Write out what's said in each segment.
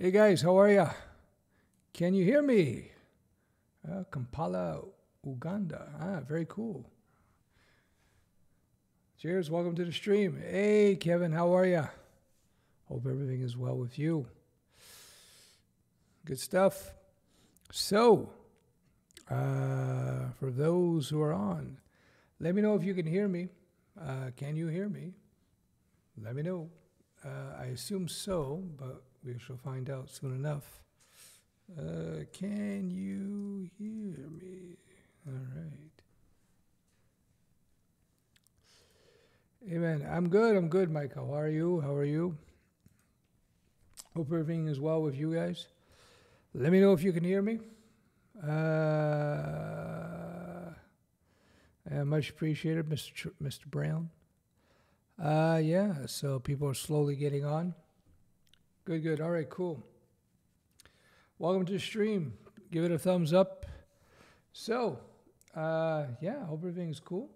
Hey guys, how are ya? Can you hear me? Uh, Kampala, Uganda. Ah, very cool. Cheers, welcome to the stream. Hey Kevin, how are ya? Hope everything is well with you. Good stuff. So, uh, for those who are on, let me know if you can hear me. Uh, can you hear me? Let me know. Uh, I assume so, but we shall find out soon enough. Uh, can you hear me? All right. Amen. I'm good. I'm good, Mike. How are you? How are you? Hope everything is well with you guys. Let me know if you can hear me. Uh, much appreciated, Mr. Tr- Mr. Brown. Uh, yeah, so people are slowly getting on. Good, good. All right, cool. Welcome to the stream. Give it a thumbs up. So, uh, yeah, hope everything's cool.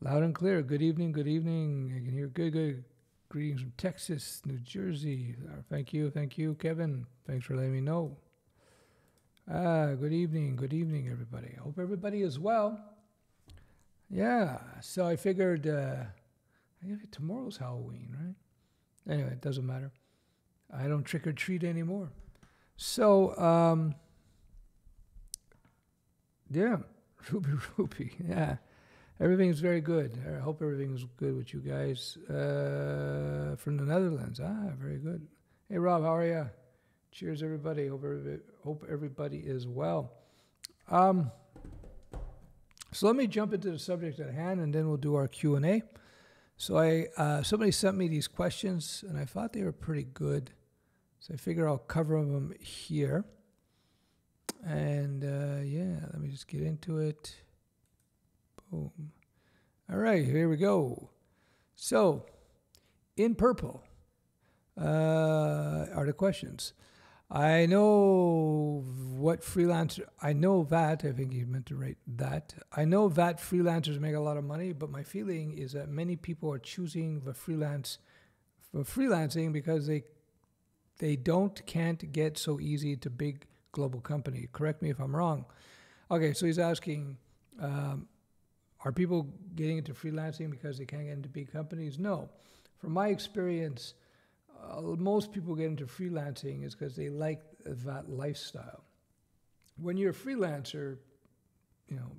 Loud and clear. Good evening, good evening. I can hear good, good. Greetings from Texas, New Jersey. Uh, thank you, thank you, Kevin. Thanks for letting me know. Ah, good evening, good evening, everybody. Hope everybody is well. Yeah, so I figured uh, tomorrow's Halloween, right? Anyway, it doesn't matter. I don't trick or treat anymore. So, um, yeah, Ruby Ruby, yeah. Everything's very good. I hope everything's good with you guys uh, from the Netherlands. Ah, very good. Hey, Rob, how are you? Cheers, everybody. Hope everybody, hope everybody is well. Um, so let me jump into the subject at hand, and then we'll do our Q and A. So I uh, somebody sent me these questions, and I thought they were pretty good. So I figure I'll cover them here. And uh, yeah, let me just get into it. Boom. All right, here we go. So, in purple uh, are the questions. I know what freelancer, I know that, I think he meant to write that. I know that freelancers make a lot of money, but my feeling is that many people are choosing the freelance for freelancing because they they don't can't get so easy to big global company. Correct me if I'm wrong. Okay, so he's asking, um, are people getting into freelancing because they can't get into big companies? No. From my experience, uh, most people get into freelancing is because they like that lifestyle. When you're a freelancer, you know,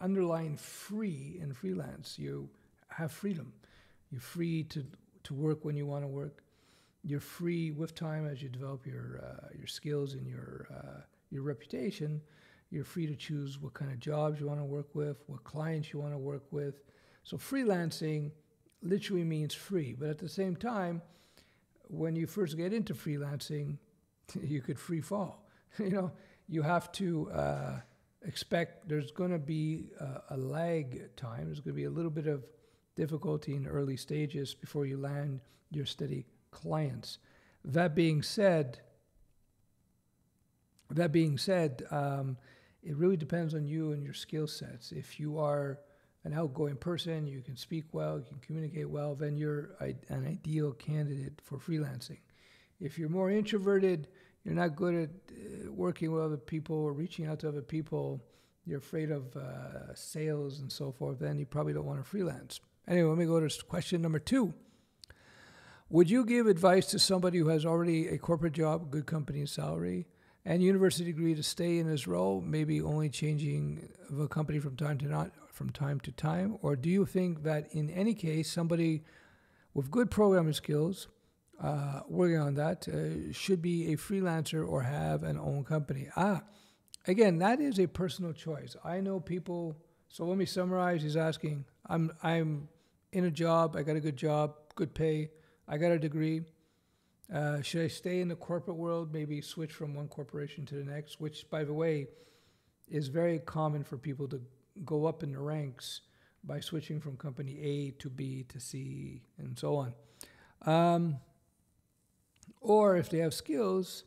underlying free in freelance, you have freedom. You're free to, to work when you want to work. You're free with time as you develop your, uh, your skills and your, uh, your reputation. You're free to choose what kind of jobs you want to work with, what clients you want to work with. So freelancing literally means free, but at the same time, when you first get into freelancing, you could free fall. you know, you have to uh, expect there's going to be a, a lag time. There's going to be a little bit of difficulty in early stages before you land your steady clients. That being said, that being said, um, it really depends on you and your skill sets. If you are an outgoing person, you can speak well, you can communicate well, then you're an ideal candidate for freelancing. If you're more introverted, you're not good at uh, working with other people or reaching out to other people, you're afraid of uh, sales and so forth, then you probably don't want to freelance. Anyway, let me go to question number two. Would you give advice to somebody who has already a corporate job, good company salary, and university degree to stay in his role, maybe only changing the company from time to not from time to time? Or do you think that in any case, somebody with good programming skills, uh, working on that, uh, should be a freelancer or have an own company? Ah, again, that is a personal choice. I know people. So let me summarize. He's asking, I'm I'm in a job. I got a good job, good pay. I got a degree. Uh, should I stay in the corporate world? Maybe switch from one corporation to the next, which, by the way, is very common for people to go up in the ranks by switching from company A to B to C and so on. Um, or if they have skills,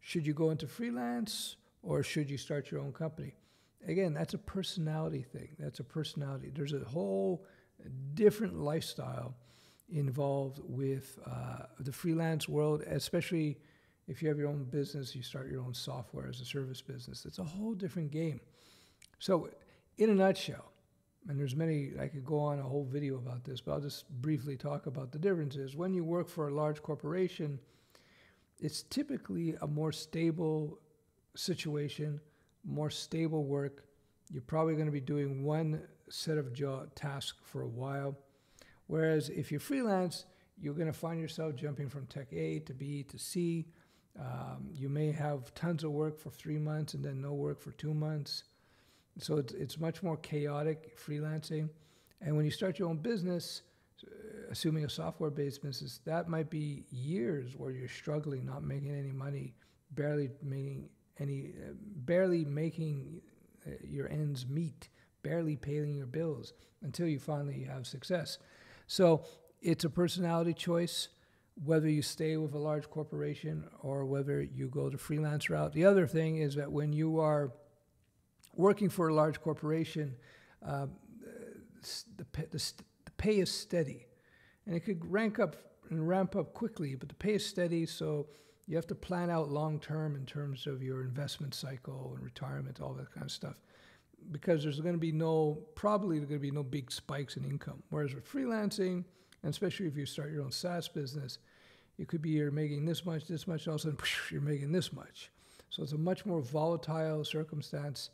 should you go into freelance or should you start your own company? Again, that's a personality thing. That's a personality. There's a whole different lifestyle involved with uh, the freelance world, especially If you have your own business, you start your own software as a service business. It's a whole different game. So, in a nutshell, and there's many, I could go on a whole video about this, but I'll just briefly talk about the differences. When you work for a large corporation, it's typically a more stable situation, more stable work. You're probably going to be doing one set of job task for a while. Whereas if you're freelance, you're going to find yourself jumping from tech A to B to C. Um, you may have tons of work for three months and then no work for two months. So it's, it's much more chaotic freelancing. And when you start your own business, uh, assuming a software based business, that might be years where you're struggling, not making any money, barely making any, uh, barely making uh, your ends meet, barely paying your bills until you finally have success. So it's a personality choice whether you stay with a large corporation or whether you go the freelance route. The other thing is that when you are working for a large corporation, uh, the, pay, the, the, pay is steady, and it could rank up and ramp up quickly, but the pay is steady, so you have to plan out long term in terms of your investment cycle and retirement, all that kind of stuff, because there's going to be no probably there's going to be no big spikes in income. Whereas with freelancing, and especially if you start your own SaaS business, it could be you're making this much, this much, all of a sudden you're making this much. So it's a much more volatile circumstance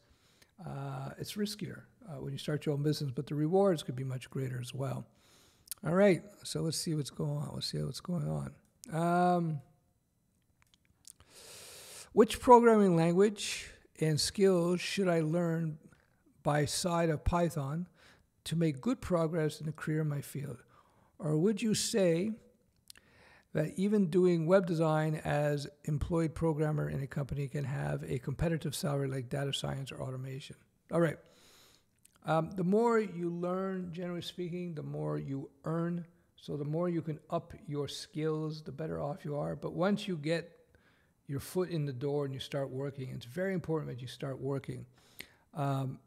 uh, it's riskier uh, when you start your own business, but the rewards could be much greater as well. All right, so let's see what's going on. Let's see what's going on. Um, which programming language and skills should I learn by side of Python to make good progress in a career in my field? Or would you say that even doing web design as employed programmer in a company can have a competitive salary like data science or automation. All right. Um, the more you learn, generally speaking, the more you earn. So the more you can up your skills, the better off you are. But once you get your foot in the door and you start working, it's very important that you start working. Um,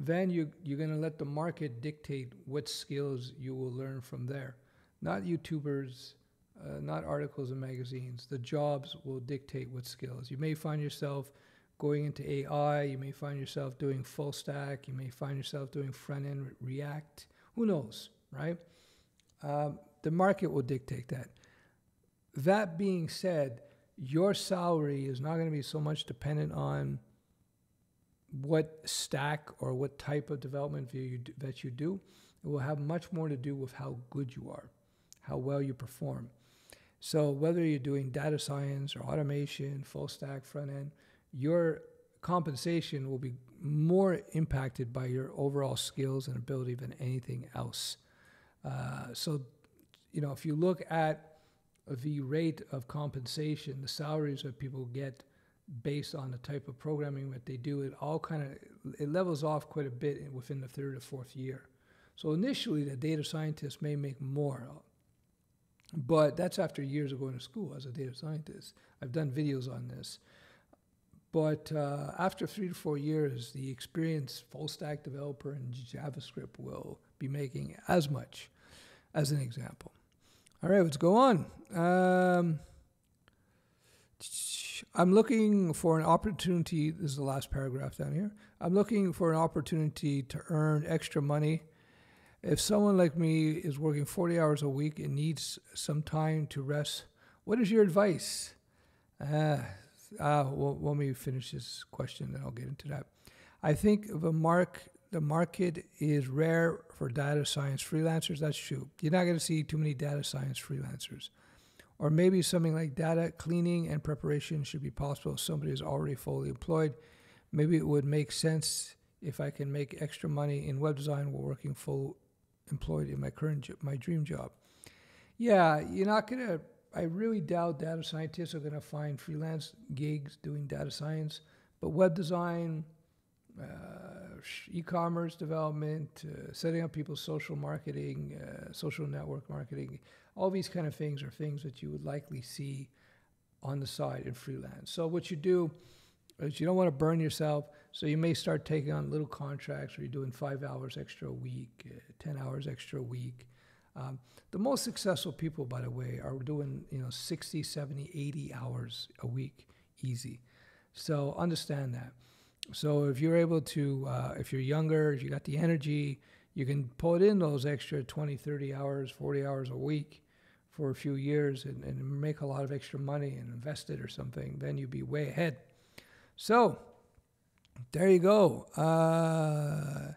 then you, you're going to let the market dictate what skills you will learn from there. Not YouTubers, uh, not articles in magazines. The jobs will dictate what skills. You may find yourself going into AI, you may find yourself doing full stack, you may find yourself doing front end React. Who knows, right? Um, the market will dictate that. That being said, your salary is not going to be so much dependent on what stack or what type of development view you do, that you do. It will have much more to do with how good you are, how well you perform. So whether you're doing data science or automation, full stack, front end, your compensation will be more impacted by your overall skills and ability than anything else. Uh, so, you know, if you look at the rate of compensation, the salaries that people get based on the type of programming that they do, it all kind of it levels off quite a bit within the third or fourth year. So initially, the data scientist may make more but that's after years of going to school as a data scientist. I've done videos on this. But uh, after three to four years, the experienced full stack developer in JavaScript will be making as much as an example. All right, let's go on. Um, I'm looking for an opportunity. This is the last paragraph down here. I'm looking for an opportunity to earn extra money if someone like me is working 40 hours a week and needs some time to rest, what is your advice? Uh, uh, well, let me finish this question, then I'll get into that. I think the mark the market is rare for data science freelancers. That's true. You're not going to see too many data science freelancers. Or maybe something like data cleaning and preparation should be possible if somebody is already fully employed. Maybe it would make sense if I can make extra money in web design while working full employed in my current my dream job. Yeah, you're not gonna. I really doubt data scientists are gonna find freelance gigs doing data science, but web design, uh, e-commerce development, uh, setting up people's social marketing, uh, social network marketing, all these kind of things are things that you would likely see on the side in freelance. So what you do is you don't want to burn yourself. So you may start taking on little contracts where you're doing five hours extra a week, uh, 10 hours extra a week. Um, the most successful people, by the way, are doing you know 60, 70, 80 hours a week easy. So understand that. So if you're able to, uh, if you're younger, if you got the energy, you can put in those extra 20, 30 hours, 40 hours a week for a few years and, and make a lot of extra money and invest it or something. Then you'd be way ahead. So there you go. Uh,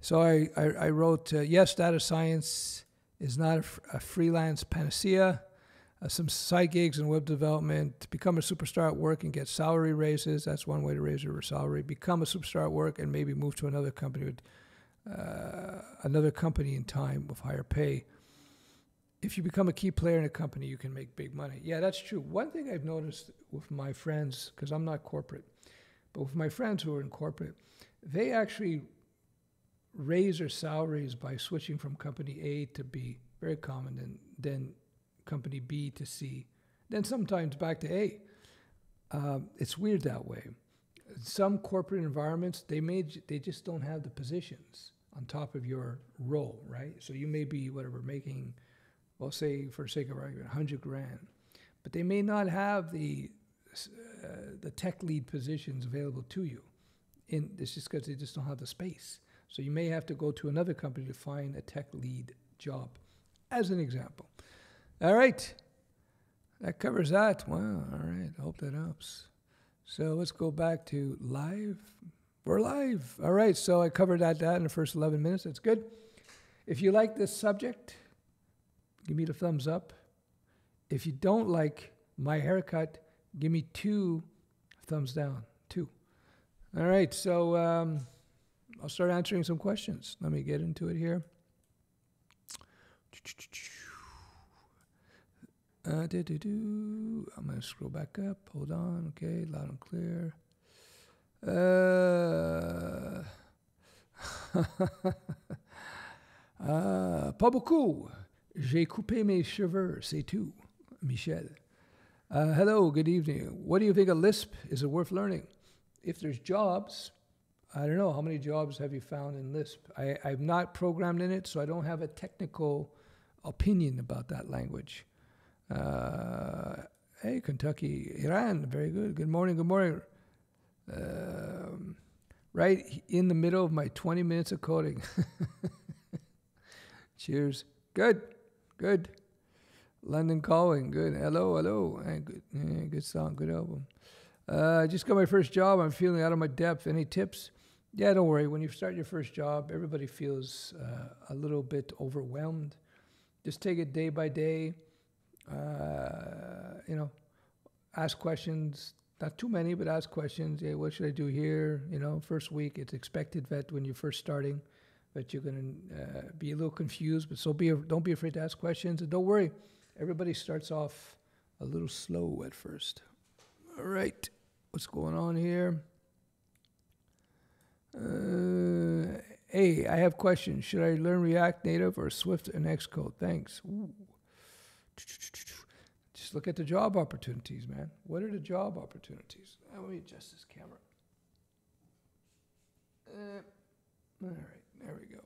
so I, I, I wrote, uh, yes, data science is not a, a freelance panacea. Uh, some side gigs and web development, become a superstar at work and get salary raises. That's one way to raise your salary. Become a superstar at work and maybe move to another company with uh, another company in time with higher pay. If you become a key player in a company, you can make big money. Yeah, that's true. One thing I've noticed with my friends, because I'm not corporate, but with my friends who are in corporate, they actually raise their salaries by switching from company A to B. Very common. And then company B to C, then sometimes back to A. Um, it's weird that way. Some corporate environments, they may they just don't have the positions on top of your role, right? So you may be whatever making, well, say for sake of argument, hundred grand, but they may not have the uh, the tech lead positions available to you. In it's just because they just don't have the space. So you may have to go to another company to find a tech lead job, as an example. All right. That covers that. Wow. All right. I hope that helps. So let's go back to live. We're live. All right. So I covered that, that in the first 11 minutes. That's good. If you like this subject, give me the thumbs up. If you don't like my haircut, give me two thumbs down. Two. All right. So um, I'll start answering some questions. Let me get into it here. Uh, do, do, do. I'm going to scroll back up. Hold on. Okay, loud and clear. Uh, uh, beaucoup. J'ai coupé mes cheveux, c'est tout. Michel. Uh, hello, good evening. What do you think of Lisp? Is it worth learning? If there's jobs, I don't know. How many jobs have you found in Lisp? I, I've not programmed in it, so I don't have a technical opinion about that language. Uh, hey, Kentucky, Iran, very good. Good morning, good morning. Um, right in the middle of my 20 minutes of coding. Cheers. Good, good. London Calling, good. Hello, hello. Hey, good, yeah, good song, good album. Uh, I just got my first job. I'm feeling out of my depth. Any tips? Yeah, don't worry. When you start your first job, everybody feels uh, a little bit overwhelmed. Just take it day by day uh, you know, ask questions. Not too many, but ask questions. Yeah, what should I do here? You know, first week it's expected that when you're first starting, that you're going to uh, be a little confused. But so be don't be afraid to ask questions, and don't worry. Everybody starts off a little slow at first. All right, what's going on here? Uh, hey, I have questions. Should I learn React Native or Swift and Xcode? Thanks. Ooh. Just look at the job opportunities, man. What are the job opportunities? let me adjust this camera. Uh, all right, there we go.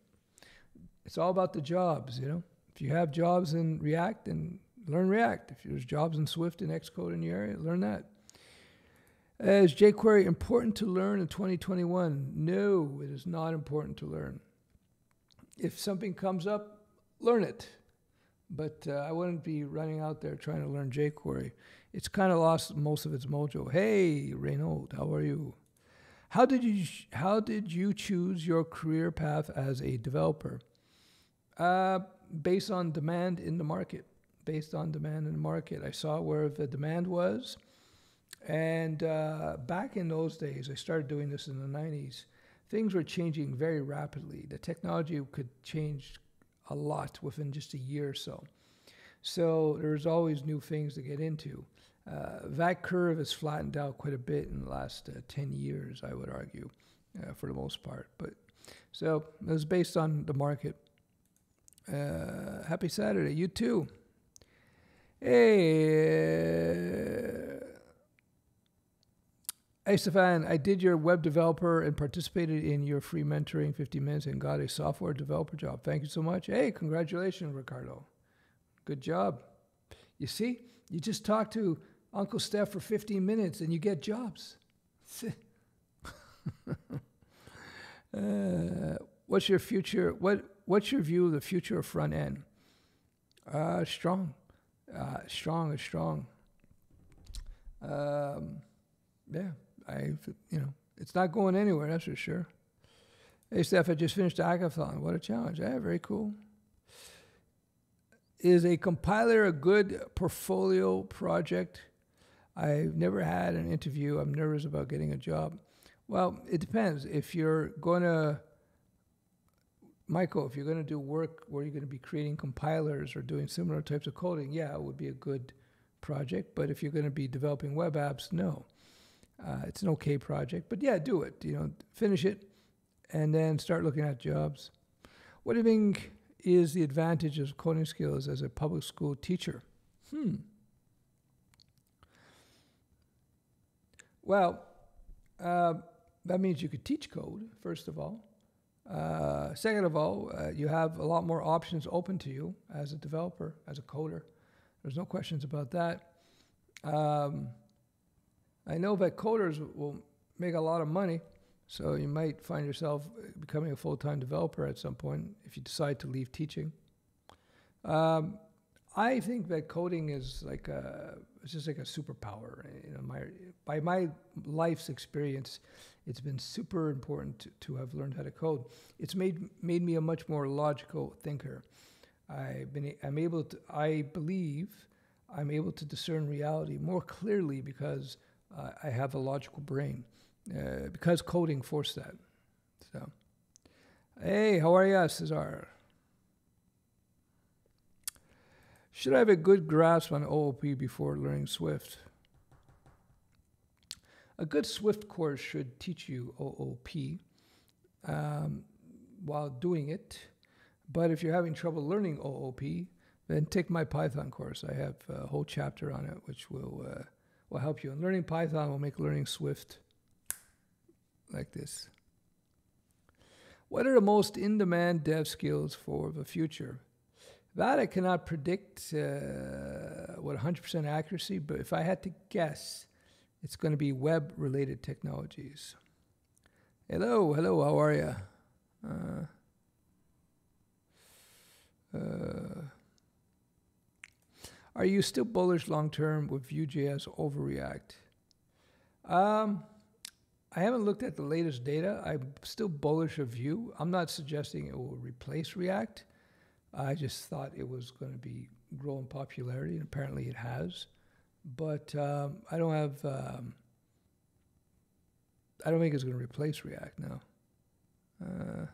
It's all about the jobs, you know. If you have jobs in React, then learn React. If there's jobs in Swift and Xcode in your area, learn that. Is jQuery important to learn in 2021? No, it is not important to learn. If something comes up, learn it but uh, I wouldn't be running out there trying to learn jQuery. It's kind of lost most of its mojo. Hey, Reynold, how are you? How did you how did you choose your career path as a developer? Uh, based on demand in the market. Based on demand in the market, I saw where the demand was, and uh, back in those days, I started doing this in the '90s. Things were changing very rapidly. The technology could change a lot within just a year or so. So there's always new things to get into. Uh, that curve has flattened out quite a bit in the last uh, 10 years, I would argue, uh, for the most part. But so it was based on the market. Uh, happy Saturday, you too. Hey, Hey, Stefan, I did your web developer and participated in your free mentoring 50 minutes and got a software developer job. Thank you so much. Hey, congratulations, Ricardo. Good job. You see, you just talk to Uncle Steph for 15 minutes and you get jobs. uh, what's your future? What What's your view of the future of front end? Uh, strong, uh, strong is strong. Um, yeah, I you know it's not going anywhere. That's for sure. Hey, Steph, I just finished the hackathon. What a challenge! Yeah, very cool. Is a compiler a good portfolio project? I've never had an interview. I'm nervous about getting a job. Well, it depends. If you're going to, Michael, if you're going to do work where you're going to be creating compilers or doing similar types of coding, yeah, it would be a good project. But if you're going to be developing web apps, no. Uh, it's an okay project. But yeah, do it. You know, finish it and then start looking at jobs. What do you think is the advantage of coding skills as a public school teacher? Hmm. Well, uh, that means you could teach code, first of all. Uh, second of all, uh, you have a lot more options open to you as a developer, as a coder. There's no questions about that. Um, I know that coders will make a lot of money, so you might find yourself becoming a full time developer at some point if you decide to leave teaching. Um, I think that coding is like a it's just like a superpower. You know, my by my life's experience, it's been super important to, to have learned how to code. It's made made me a much more logical thinker. I've been I'm able to I believe I'm able to discern reality more clearly because uh, I have a logical brain. Uh, because coding forced that. So, hey, how are you, Cesar? Should I have a good grasp on OOP before learning Swift? A good Swift course should teach you OOP um, while doing it. But if you're having trouble learning OOP, then take my Python course. I have a whole chapter on it, which will uh, will help you. And learning Python will make learning Swift like this. What are the most in-demand dev skills for the future? That I cannot predict uh, with 100% accuracy, but if I had to guess, it's going to be web related technologies. Hello, hello, how are you? Uh, uh, are you still bullish long term with Vue.js over React? Um, I haven't looked at the latest data. I'm still bullish of Vue. I'm not suggesting it will replace React. I just thought it was going to be growing popularity, and apparently it has. But um, I don't have. Um, I don't think it's going to replace React now. Uh,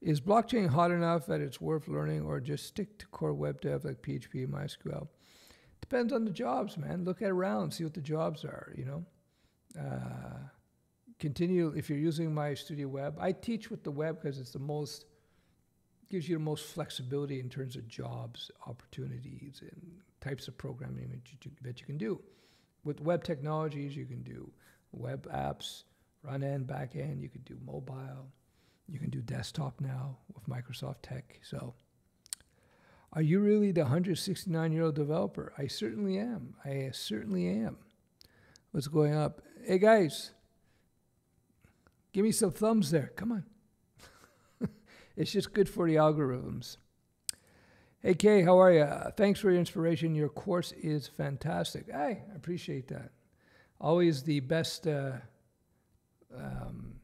is blockchain hot enough that it's worth learning, or just stick to core web dev like PHP and MySQL? Depends on the jobs, man. Look at around, see what the jobs are. You know. Uh, continue if you're using my StudioWeb i teach with the web because it's the most gives you the most flexibility in terms of jobs opportunities and types of programming that you, that you can do. With web technologies you can do web apps front end back end you can do mobile you can do desktop now with microsoft tech so. Are you really the 169 year old developer? I certainly am. I certainly am. What's going up? Hey guys Give me some thumbs there. Come on. it's just good for the algorithms. Hey, Kay, how are you? Thanks for your inspiration. Your course is fantastic. Hey, I appreciate that. Always the best uh, um,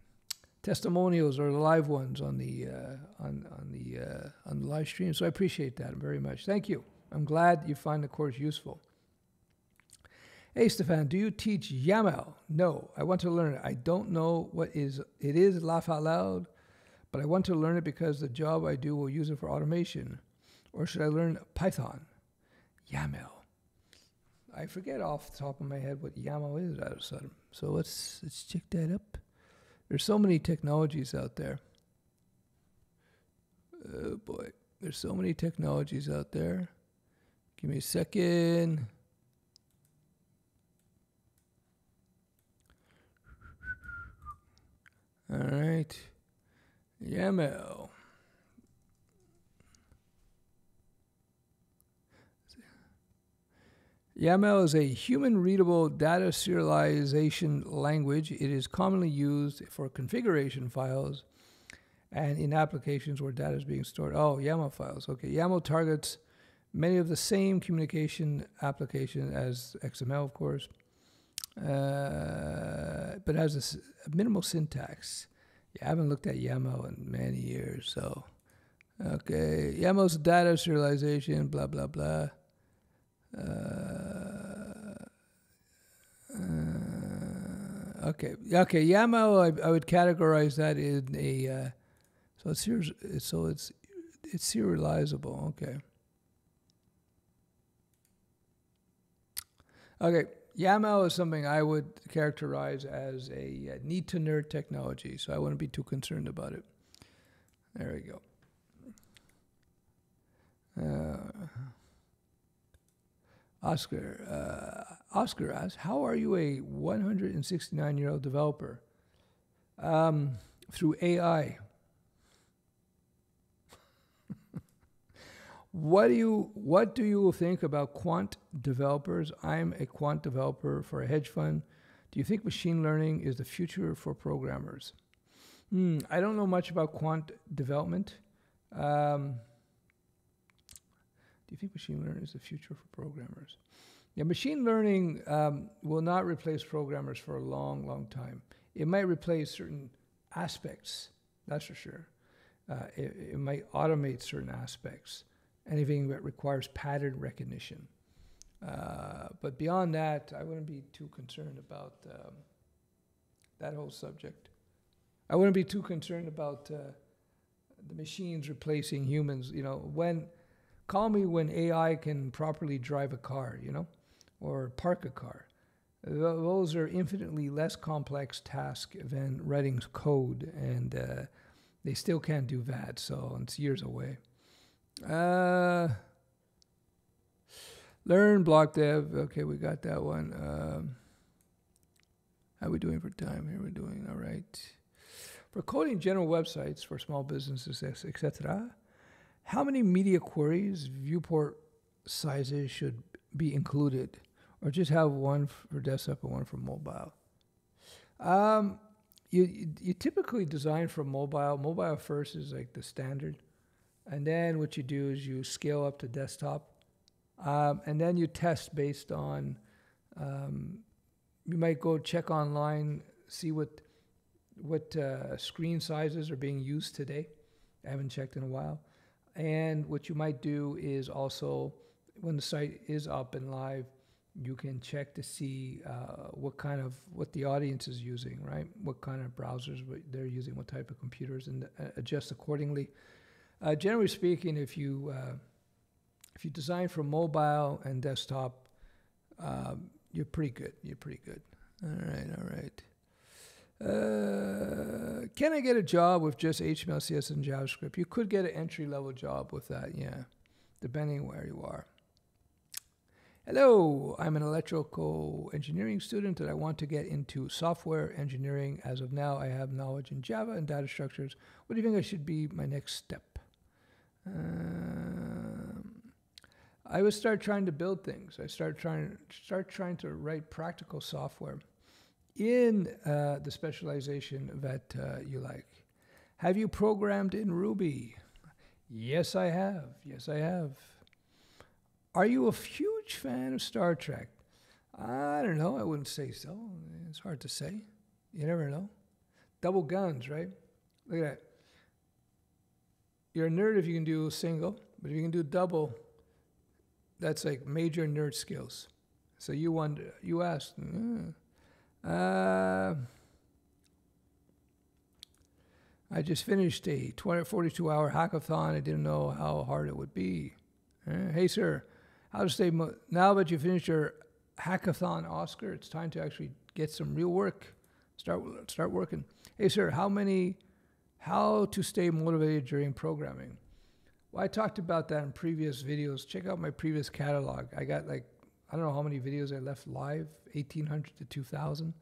testimonials or the live ones on the uh, on on the uh, on the live stream. So I appreciate that very much. Thank you. I'm glad you find the course useful. Hey, Stefan, do you teach YAML? No, I want to learn it. I don't know what is it is laugh out loud, but I want to learn it because the job I do will use it for automation. Or should I learn Python? YAML. I forget off the top of my head what YAML is out of sudden. So let's let's check that up. There's so many technologies out there. Oh boy, there's so many technologies out there. Give me a second. All right. YAML. YAML is a human readable data serialization language. It is commonly used for configuration files and in applications where data is being stored. Oh, YAML files. Okay. YAML targets many of the same communication applications as XML, of course, uh, but has a, a, minimal syntax. Yeah, I haven't looked at YAML in many years, so. Okay. YAML's data serialization, blah, blah, blah. Uh, uh, okay, okay. YAML, I, I, would categorize that in a uh, so it's so it's it's serializable. Okay. Okay, YAML is something I would characterize as a, need to nerd technology, so I wouldn't be too concerned about it. There we go. Uh, Oscar, uh, Oscar asks, "How are you a 169-year-old developer?" Um, through AI. What do you What do you think about quant developers? I'm a quant developer for a hedge fund. Do you think machine learning is the future for programmers? Hmm, I don't know much about quant development. Um, do you think machine learning is the future for programmers? Yeah, machine learning um, will not replace programmers for a long, long time. It might replace certain aspects, that's for sure. Uh, it, it, might automate certain aspects, anything that requires pattern recognition. Uh, but beyond that, I wouldn't be too concerned about um, that whole subject. I wouldn't be too concerned about uh, the machines replacing humans. You know, when Call me when AI can properly drive a car, you know, or park a car. Those are infinitely less complex tasks than writing code, and uh, they still can't do that, so it's years away. Uh, learn block dev. Okay, we got that one. Um, how we doing for time here? We're doing all right. For coding general websites for small businesses, etc how many media queries, viewport sizes should be included, or just have one for desktop and one for mobile? Um, you, you typically design for mobile. Mobile first is like the standard, and then what you do is you scale up to desktop, um, and then you test based on. Um, you might go check online, see what what uh, screen sizes are being used today. I haven't checked in a while. And what you might do is also, when the site is up and live, you can check to see uh, what kind of what the audience is using, right? What kind of browsers they're using, what type of computers, and uh, adjust accordingly. Uh, generally speaking, if you uh, if you design for mobile and desktop, um, you're pretty good. You're pretty good. All right, all right. Uh, can I get a job with just HTML, CSS, and JavaScript? You could get an entry level job with that, yeah, depending where you are. Hello, I'm an electrical engineering student and I want to get into software engineering. As of now, I have knowledge in Java and data structures. What do you think I should be my next step? Um, I would start trying to build things. I start trying start trying to write practical software in uh, the specialization that uh, you like. Have you programmed in Ruby? Yes, I have. Yes, I have. Are you a huge fan of Star Trek? I don't know. I wouldn't say so. It's hard to say. You never know. Double guns, right? Look at that. You're a nerd if you can do single, but if you can do double, that's like major nerd skills. So you wonder, you asked, uh, uh, I just finished a 20, 42 hour hackathon. I didn't know how hard it would be. Uh, hey, sir, how to stay mo- now that you finished your hackathon, Oscar? It's time to actually get some real work. Start start working. Hey, sir, how many? How to stay motivated during programming? Well, I talked about that in previous videos. Check out my previous catalog. I got like I don't know how many videos I left live, 1800 to 2000.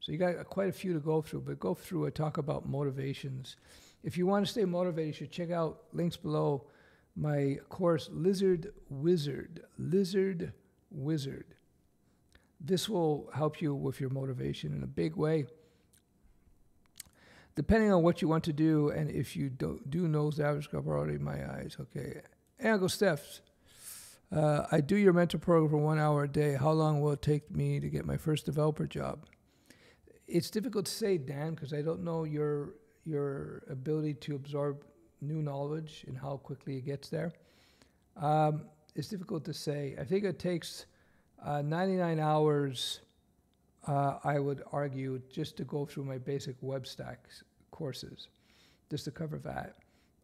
So you got quite a few to go through, but go through. I talk about motivations. If you want to stay motivated, you should check out links below my course, Lizard Wizard. Lizard Wizard. This will help you with your motivation in a big way. Depending on what you want to do, and if you do, do know JavaScript already, my eyes, okay. Hey, Uncle Steph, uh, I do your mentor program for one hour a day. How long will it take me to get my first developer job? It's difficult to say, Dan, because I don't know your your ability to absorb new knowledge and how quickly it gets there. Um, it's difficult to say. I think it takes uh, 99 hours, uh, I would argue, just to go through my basic web stack courses, just to cover that.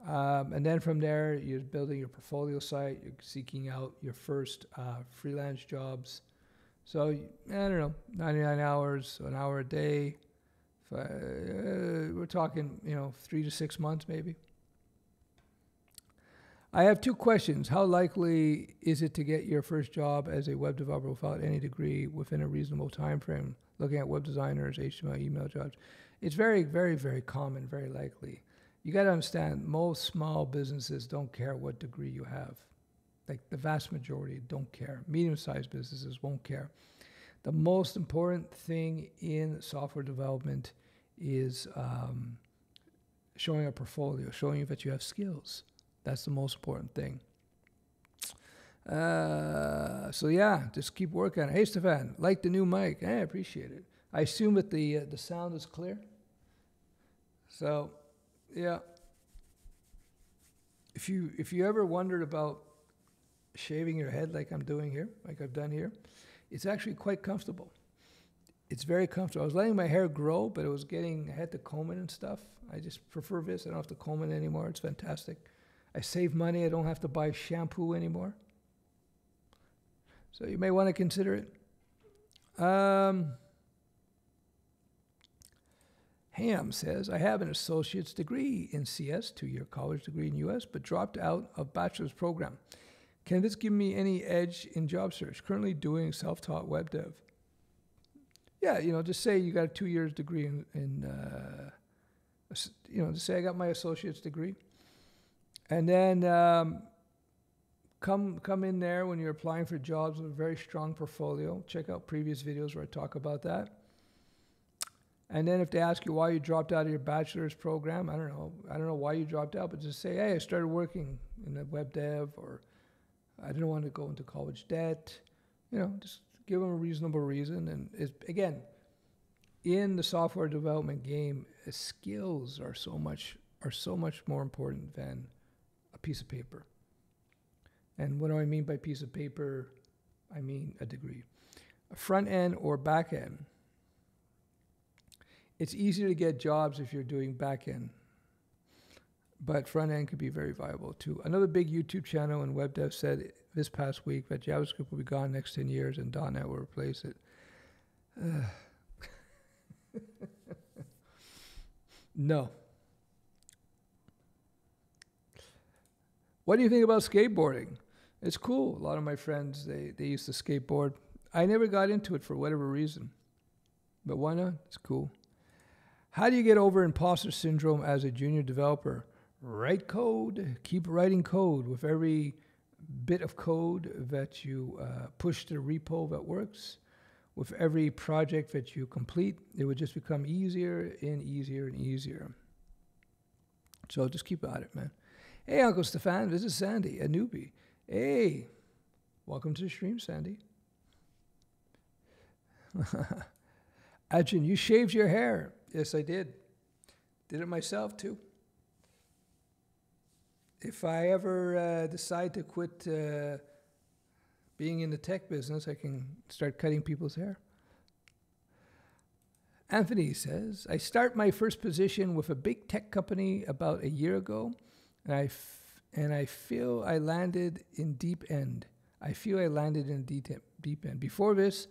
Um, and then from there, you're building your portfolio site, you're seeking out your first uh, freelance jobs. So, I don't know, 99 hours, an hour a day. I, uh, we're talking, you know, three to six months maybe. I have two questions. How likely is it to get your first job as a web developer without any degree within a reasonable time frame? Looking at web designers, HTML, email jobs, it's very, very, very common, very likely. You got to understand, most small businesses don't care what degree you have. Like the vast majority don't care. Medium-sized businesses won't care. The most important thing in software development is um, showing a portfolio, showing that you have skills. That's the most important thing. Uh, so yeah, just keep working. Hey, Stefan, like the new mic. I appreciate it. I assume that the uh, the sound is clear. So, yeah. If you if you ever wondered about shaving your head like I'm doing here, like I've done here, it's actually quite comfortable. It's very comfortable. I was letting my hair grow, but it was getting I had to comb it and stuff. I just prefer this. I don't have to comb it anymore. It's fantastic. I save money. I don't have to buy shampoo anymore. So you may want to consider it. Um, Ham says, I have an associate's degree in CS, two year college degree in US, but dropped out of bachelor's program. Can this give me any edge in job search? Currently doing self taught web dev. Yeah, you know, just say you got a two years degree in, in uh, you know, just say I got my associate's degree. And then um, come come in there when you're applying for jobs with a very strong portfolio. Check out previous videos where I talk about that. And then if they ask you why you dropped out of your bachelor's program, I don't know. I don't know why you dropped out, but just say, hey, I started working in the web dev, or I didn't want to go into college debt. You know, just give them a reasonable reason. And again, in the software development game, skills are so much are so much more important than a piece of paper. And what do I mean by piece of paper? I mean a degree. A front end or back end. It's easier to get jobs if you're doing back end, but front end could be very viable too. Another big YouTube channel and web dev said this past week that JavaScript will be gone next 10 years and .NET will replace it. no. What do you think about skateboarding? It's cool. A lot of my friends they, they used to skateboard. I never got into it for whatever reason. But why not? It's cool. How do you get over imposter syndrome as a junior developer? Write code, keep writing code. With every bit of code that you uh, push to the repo that works, with every project that you complete, it would just become easier and easier and easier. So just keep at it, man. Hey, Uncle Stefan, this is Sandy, a newbie. Hey, welcome to the stream, Sandy. Ajin, you shaved your hair. Yes, I did. Did it myself too. If I ever uh, decide to quit uh, being in the tech business, I can start cutting people's hair. Anthony says, I start my first position with a big tech company about a year ago and I, f- and I feel I landed in deep end. I feel I landed in deep, deep end. Before this,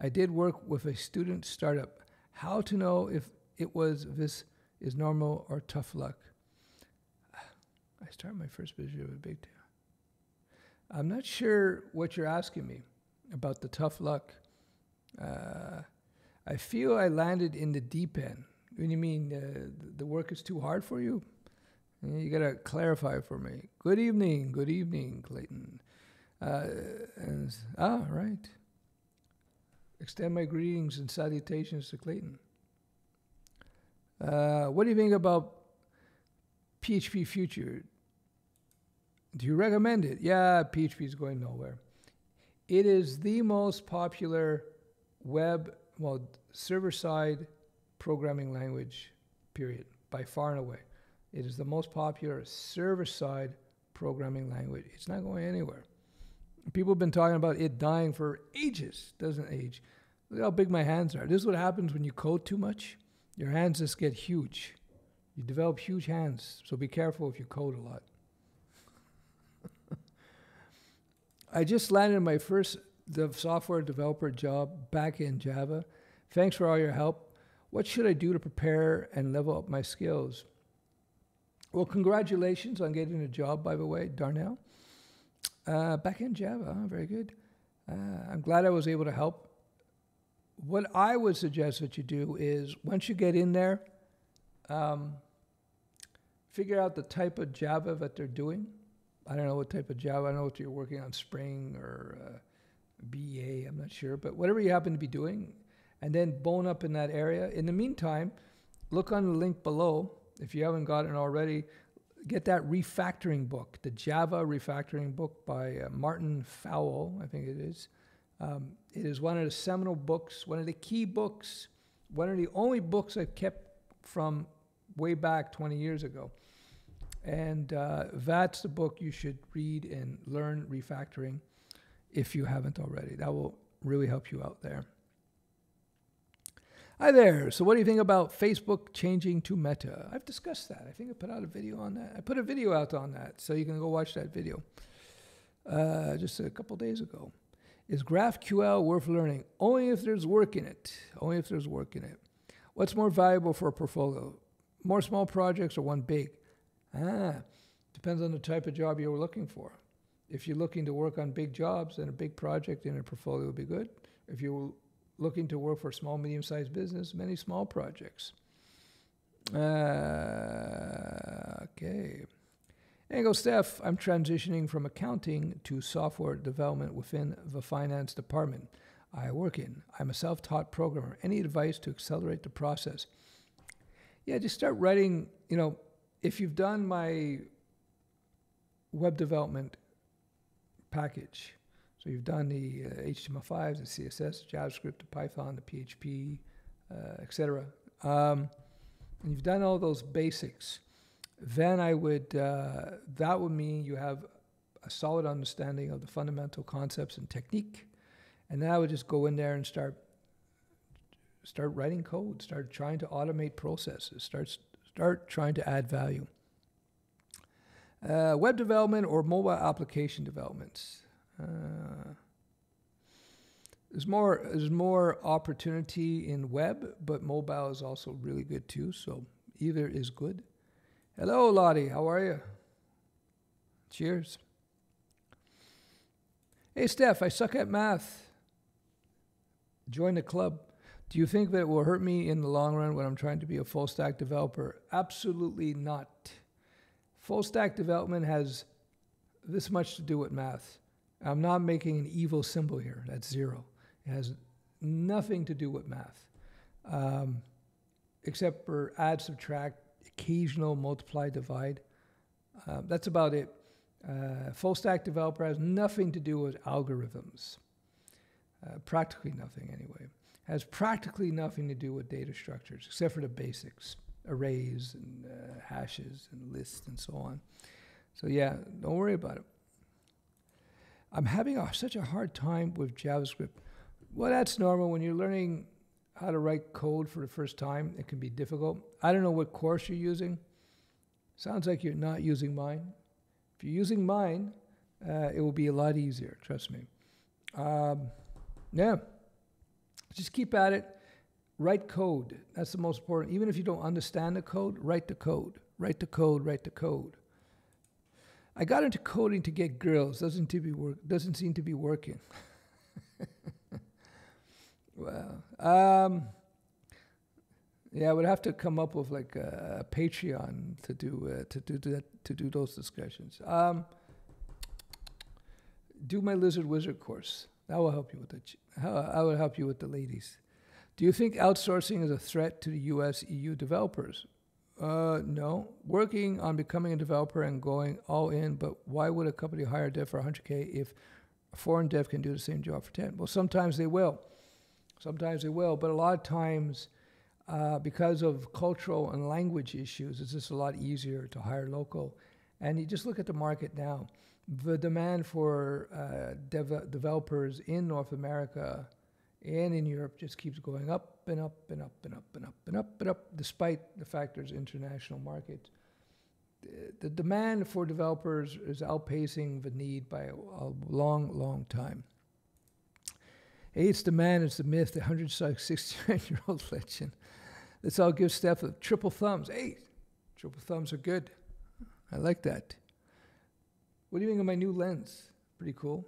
I did work with a student startup. How to know if it was this is normal or tough luck? I start my first vision with a big tail. I'm not sure what you're asking me about the tough luck. Uh, I feel I landed in the deep end. What do you mean uh, the work is too hard for you? You gotta clarify for me. Good evening, good evening, Clayton. Uh, and, ah, right. Extend my greetings and salutations to Clayton. Uh, what do you think about PHP Future? Do you recommend it? Yeah, PHP is going nowhere. It is the most popular web, well, server side programming language, period, by far and away. It is the most popular server side programming language. It's not going anywhere. People have been talking about it dying for ages. Doesn't age. Look how big my hands are. This is what happens when you code too much. Your hands just get huge. You develop huge hands, so be careful if you code a lot. I just landed my first software developer job back in Java. Thanks for all your help. What should I do to prepare and level up my skills? Well, congratulations on getting a job, by the way, Darnell. Uh, back in Java, huh? very good. Uh, I'm glad I was able to help. What I would suggest that you do is once you get in there, um, figure out the type of Java that they're doing. I don't know what type of Java. I don't know if you're working on Spring or uh, BA. I'm not sure, but whatever you happen to be doing, and then bone up in that area. In the meantime, look on the link below if you haven't got it already, get that refactoring book, the Java refactoring book by uh, Martin Fowler, I think it is. Um, it is one of the seminal books, one of the key books, one of the only books I kept from way back 20 years ago. And uh, that's the book you should read and learn refactoring if you haven't already. That will really help you out there. Hi there. So, what do you think about Facebook changing to Meta? I've discussed that. I think I put out a video on that. I put a video out on that, so you can go watch that video uh, just a couple days ago. Is GraphQL worth learning? Only if there's work in it. Only if there's work in it. What's more valuable for a portfolio? More small projects or one big? Ah, depends on the type of job you're looking for. If you're looking to work on big jobs, then a big project in a portfolio would be good. If you're looking to work for small, medium sized business, many small projects. Uh, okay. Go, Steph, I'm transitioning from accounting to software development within the finance department I work in. I'm a self taught programmer. Any advice to accelerate the process? Yeah, just start writing. You know, if you've done my web development package, so you've done the uh, HTML5, the CSS, JavaScript, the Python, the PHP, uh, etc. Um, and you've done all those basics. Then I would, uh, that would mean you have a solid understanding of the fundamental concepts and technique. And then I would just go in there and start, start writing code, start trying to automate processes, start, start trying to add value. Uh, web development or mobile application developments. Uh, there's more there's more opportunity in web, but mobile is also really good too. So either is good. Hello, Lottie. How are you? Cheers. Hey, Steph. I suck at math. Join the club. Do you think that it will hurt me in the long run when I'm trying to be a full stack developer? Absolutely not. Full stack development has this much to do with math. I'm not making an evil symbol here. That's zero. It has nothing to do with math, um, except for add, subtract, occasional multiply, divide. Uh, that's about it. Uh, full stack developer has nothing to do with algorithms. Uh, practically nothing, anyway. Has practically nothing to do with data structures, except for the basics arrays and uh, hashes and lists and so on. So, yeah, don't worry about it. I'm having a, such a hard time with JavaScript. Well, that's normal when you're learning how to write code for the first time. It can be difficult. I don't know what course you're using. Sounds like you're not using mine. If you're using mine, uh, it will be a lot easier. Trust me. Um, yeah, just keep at it. Write code. That's the most important. Even if you don't understand the code, write the code. Write the code. Write the code. I got into coding to get girls. Doesn't to be work. Doesn't seem to be working. Well, um, yeah, I would have to come up with like a, a Patreon to do uh, to do that to do those discussions. Um, do my lizard wizard course. That will help you with the. I will help you with the ladies. Do you think outsourcing is a threat to the U.S. EU developers? Uh, no. Working on becoming a developer and going all in, but why would a company hire a dev for 100k if a foreign dev can do the same job for 10? Well, sometimes they will. Sometimes they will, but a lot of times, uh, because of cultural and language issues, it's just a lot easier to hire local. And you just look at the market now. The demand for uh, dev- developers in North America and in Europe just keeps going up and up and up and up and up and up and up, despite the fact there's international market. The, the demand for developers is outpacing the need by a, a long, long time. The man, it's the myth, the 169 year old legend. Let's all give Steph a triple thumbs. Hey, triple thumbs are good. I like that. What do you think of my new lens? Pretty cool.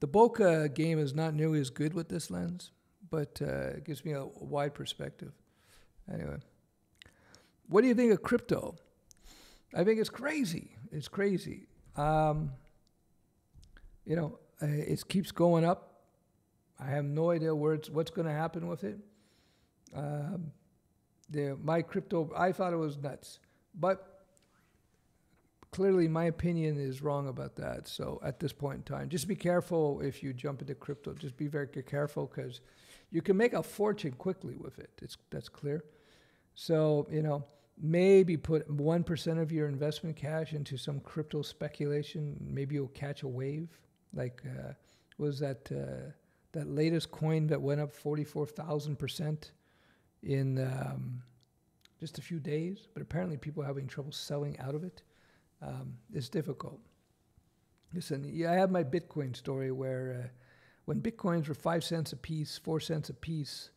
The bokeh game is not nearly as good with this lens, but uh, it gives me a wide perspective. Anyway, what do you think of crypto? I think it's crazy. It's crazy. Um, you know, uh, it keeps going up. I have no idea where it's, what's going to happen with it. Um, the, my crypto, I thought it was nuts, but clearly my opinion is wrong about that. So at this point in time, just be careful if you jump into crypto. Just be very careful because you can make a fortune quickly with it. It's that's clear. So you know maybe put one percent of your investment cash into some crypto speculation. Maybe you'll catch a wave. Like uh, was that uh, that latest coin that went up forty four thousand percent in um, just a few days? But apparently people are having trouble selling out of it um, it's difficult. Listen, yeah, I have my Bitcoin story where uh, when Bitcoins were five cents a piece, four cents a piece,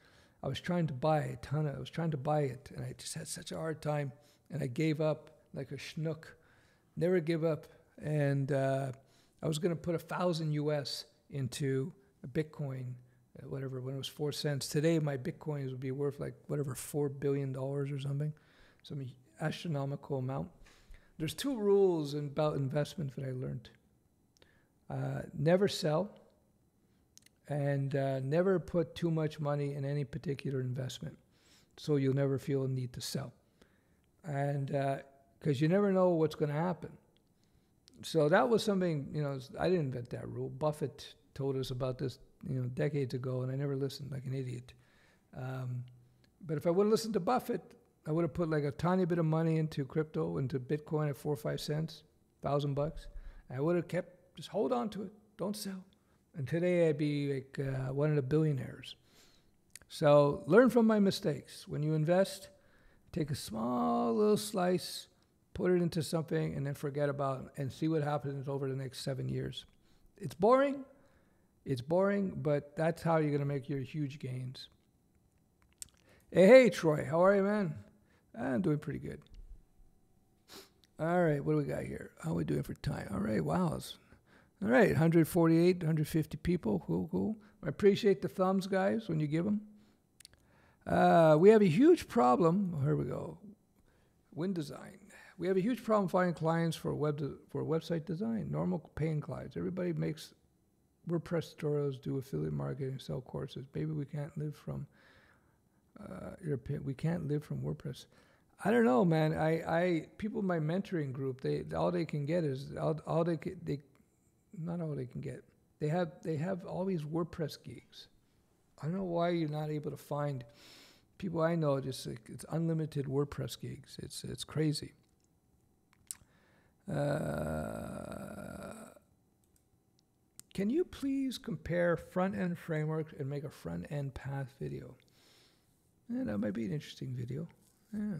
I was trying to buy a ton of, I was trying to buy it, and I just had such a hard time, and I gave up like a schnook. Never give up, and uh, I was going to put a thousand US into a Bitcoin, uh, whatever, when it was four cents. Today, my Bitcoins would be worth like whatever four billion dollars or something, some astronomical amount. There's two rules about investment that I learned. Uh, never sell, and uh, never put too much money in any particular investment, so you'll never feel a need to sell. And because uh, you never know what's going to happen. So that was something you know. I didn't invent that rule. Buffett told us about this you know decades ago, and I never listened like an idiot. Um, but if I would have listened to Buffett, I would have put like a tiny bit of money into crypto, into Bitcoin at four or five cents, thousand bucks. I would have kept, just hold on to it, don't sell. And today I'd be like uh, one of the billionaires. So learn from my mistakes. When you invest, take a small little slice, put it into something, and then forget about it and see what happens over the next seven years. It's boring. It's boring, but that's how you're going to make your huge gains. Hey, hey, Troy, how are you, man? I'm doing pretty good. All right, what do we got here? How are we doing for time? All right, wow. All right, 148, 150 people. Cool, cool. I appreciate the thumbs, guys, when you give them. Uh, we have a huge problem. Oh, here we go. Wind design. We have a huge problem finding clients for web de- for website design. Normal paying clients. Everybody makes WordPress tutorials, do affiliate marketing, sell courses. Maybe we can't live from uh. We can't live from WordPress. I don't know, man. I, I people in my mentoring group, they all they can get is all, all they they not all they can get. They have they have all these WordPress gigs. I don't know why you're not able to find people I know. Just like, it's unlimited WordPress gigs. It's it's crazy. Uh, can you please compare front end frameworks and make a front end path video? Yeah, that might be an interesting video. Yeah.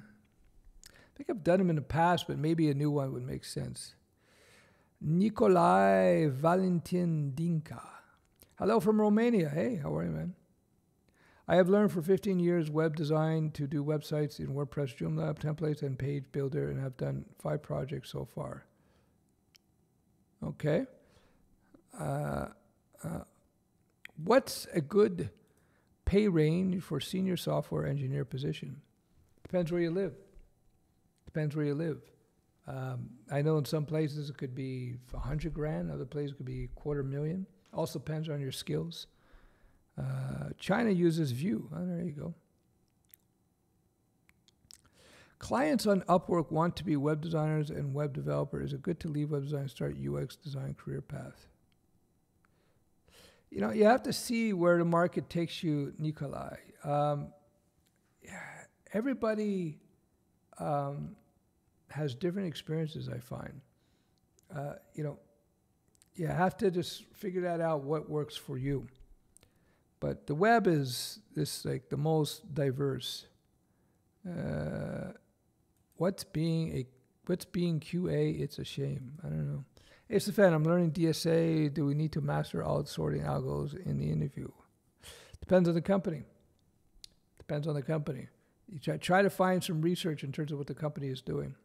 I think I've done them in the past, but maybe a new one would make sense. Nikolai Valentin Dinka. Hello from Romania. Hey, how are you, man? I have learned for 15 years web design to do websites in WordPress, Joomla templates, and Page Builder, and have done five projects so far. Okay. Uh, uh, what's a good pay range for senior software engineer position? Depends where you live. Depends where you live. Um, I know in some places it could be a hundred grand, other places could be quarter million. Also depends on your skills. Uh, China uses Vue. Oh, there you go. Clients on Upwork want to be web designers and web developers. Is it good to leave web design and start UX design career path? You know, you have to see where the market takes you, Nikolai. Um, everybody um, has different experiences, I find. Uh, you know, you have to just figure that out what works for you. But the web is this like the most diverse. Uh, what's being a what's being QA? It's a shame. I don't know. Hey, Stefan, I'm learning DSA. Do we need to master all sorting algos in the interview? Depends on the company. Depends on the company. You try, try to find some research in terms of what the company is doing.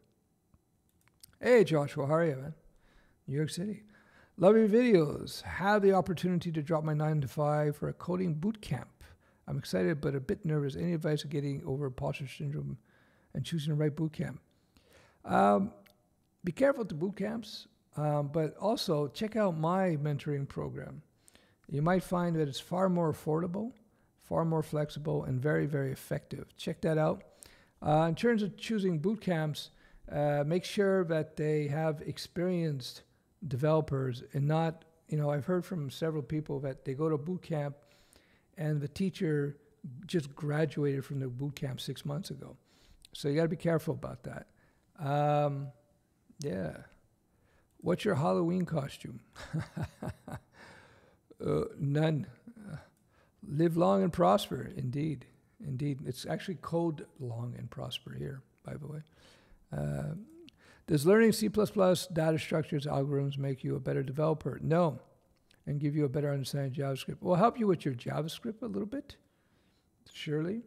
Hey, Joshua, how are you, man? New York City. Love your videos. Have the opportunity to drop my nine to five for a coding boot camp. I'm excited but a bit nervous. Any advice on getting over imposter syndrome and choosing the right boot camp? Um, be careful with the boot camps, um, but also check out my mentoring program. You might find that it's far more affordable, far more flexible, and very, very effective. Check that out. Uh, in terms of choosing boot camps, uh, make sure that they have experienced developers and not, you know, I've heard from several people that they go to boot camp and the teacher just graduated from the boot camp six months ago. So you got to be careful about that. Um, yeah. What's your Halloween costume? uh, none. Live long and prosper, indeed. Indeed. It's actually code long and prosper here, by the way. Uh, does learning C++, data structures, algorithms make you a better developer? No. And give you a better understanding of JavaScript. It will help you with your JavaScript a little bit, surely.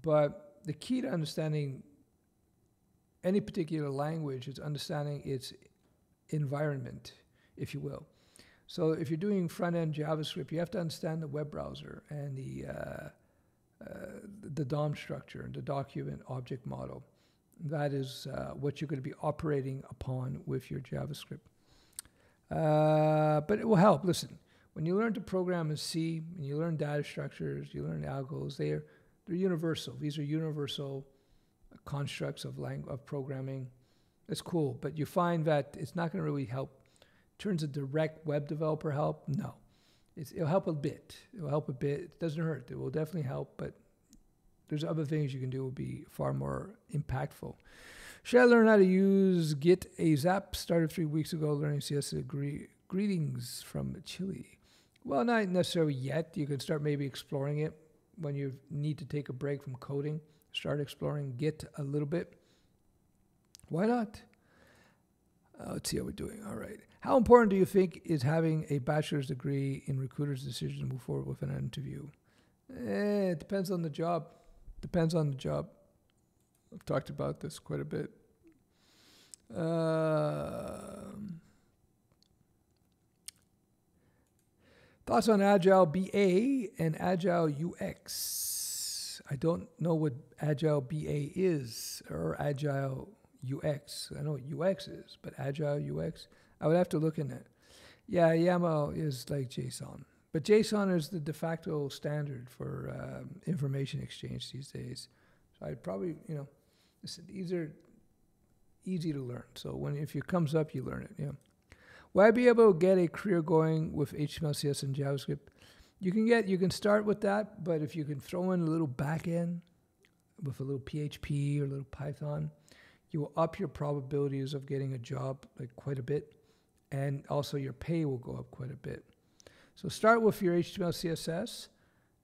But the key to understanding any particular language is understanding its environment, if you will. So if you're doing front-end JavaScript, you have to understand the web browser and the, uh, uh, the DOM structure, and the document object model. That is uh, what you're going to be operating upon with your JavaScript. Uh, but it will help. Listen, when you learn to program in C, and you learn data structures, you learn algos, they're, they're universal. These are universal constructs of, lang- of programming. It's cool, but you find that it's not going to really help. In terms of direct web developer help, no. It's, it'll help a bit. It'll help a bit. It doesn't hurt. It will definitely help, but there's other things you can do will be far more impactful. Should I learn how to use Git ASAP? Started three weeks ago learning CS. Agree. Greetings from Chile. Well, not necessarily yet. You can start maybe exploring it when you need to take a break from coding. Start exploring Git a little bit. Why not? Uh, let's see how we're doing. All right. How important do you think is having a bachelor's degree in recruiter's decision to move forward with an interview? Eh, it depends on the job. Depends on the job. I've talked about this quite a bit. Uh, thoughts on Agile BA and Agile UX? I don't know what Agile BA is or Agile UX. I know what UX is, but Agile UX, I would have to look in it. Yeah, YAML is like JSON. But JSON is the de facto standard for um, information exchange these days. So I'd probably, you know, these are easy to learn. So when if it comes up, you learn it. Yeah. Will I be able to get a career going with HTML, CSS, and JavaScript? You can get, you can start with that, but if you can throw in a little back end with a little PHP or a little Python, you will up your probabilities of getting a job like quite a bit, and also your pay will go up quite a bit. So start with your HTML, CSS,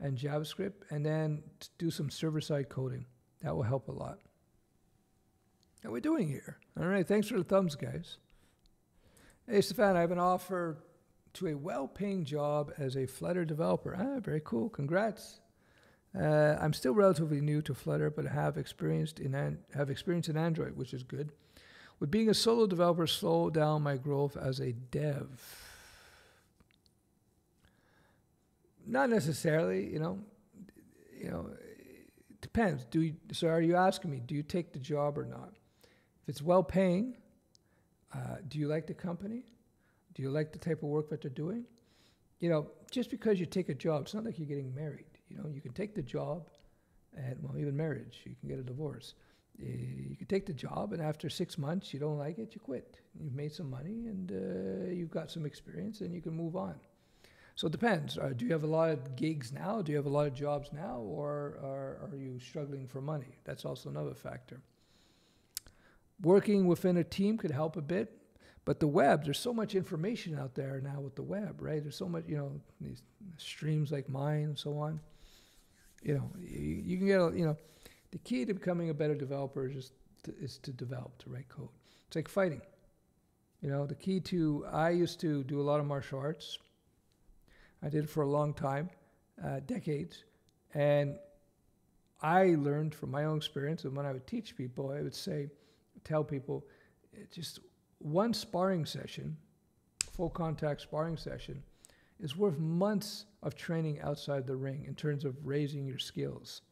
and JavaScript, and then do some server-side coding. That will help a lot. How are we doing here? All right, thanks for the thumbs, guys. Hey, Stefan, I have an offer to a well-paying job as a Flutter developer. Ah, very cool. Congrats. Uh, I'm still relatively new to Flutter, but have experienced in an, have experience in Android, which is good. Would being a solo developer slow down my growth as a dev? Not necessarily, you know. you know, it depends. Do you, so? Are you asking me? Do you take the job or not? If it's well paying, uh, do you like the company? Do you like the type of work that they're doing? You know, just because you take a job, it's not like you're getting married. You know, you can take the job, and well, even marriage, you can get a divorce. You can take the job, and after six months, you don't like it, you quit. You've made some money, and uh, you've got some experience, and you can move on. So it depends. Uh, do you have a lot of gigs now? Do you have a lot of jobs now, or, or are you struggling for money? That's also another factor. Working within a team could help a bit, but the web, there's so much information out there now with the web, right? There's so much, you know, these streams like mine and so on. You know, you, you can get, a, you know, the key to becoming a better developer is just to, is to develop, to write code. It's like fighting. You know, the key to, I used to do a lot of martial arts I did it for a long time, uh, decades. And I learned from my own experience, and when I would teach people, I would say, tell people, just one sparring session, full contact sparring session, is worth months of training outside the ring in terms of raising your skills.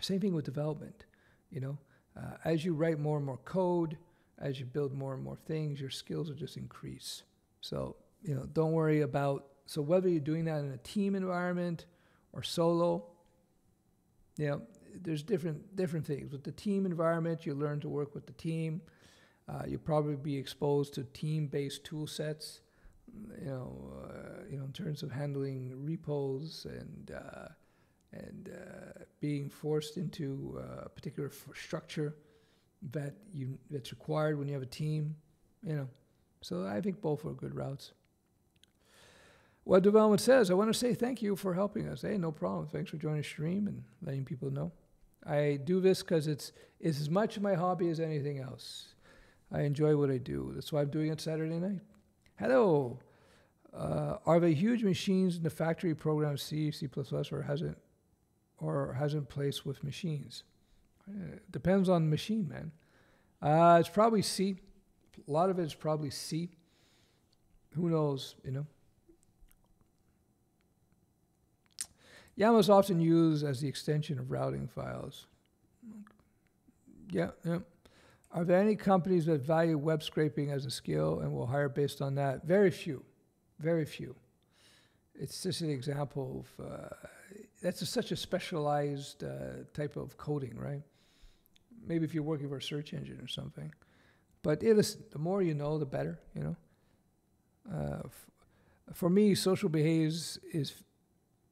Same thing with development. You know, uh, as you write more and more code, as you build more and more things, your skills will just increase. So, you know, don't worry about so whether you're doing that in a team environment or solo, you know, there's different different things. With the team environment, you learn to work with the team. Uh, you'll probably be exposed to team-based tool sets. You know, uh, you know, in terms of handling repos and uh, and uh, being forced into uh, a particular f- structure that you that's required when you have a team. You know, so I think both are good routes. What Development says, I want to say thank you for helping us. Hey, no problem. Thanks for joining the stream and letting people know. I do this because it's, it's as much my hobby as anything else. I enjoy what I do. That's why I'm doing it Saturday night. Hello. Uh, are the huge machines in the factory program C, C++, or hasn't, or hasn't placed with machines? Uh, depends on the machine, man. Uh, it's probably C. A lot of it is probably C. Who knows, you know? YAML is often used as the extension of routing files. Yeah, yeah. Are there any companies that value web scraping as a skill and will hire based on that? Very few, very few. It's just an example of uh, that's a, such a specialized uh, type of coding, right? Maybe if you're working for a search engine or something. But it is, the more you know, the better, you know. Uh, for me, social behaves is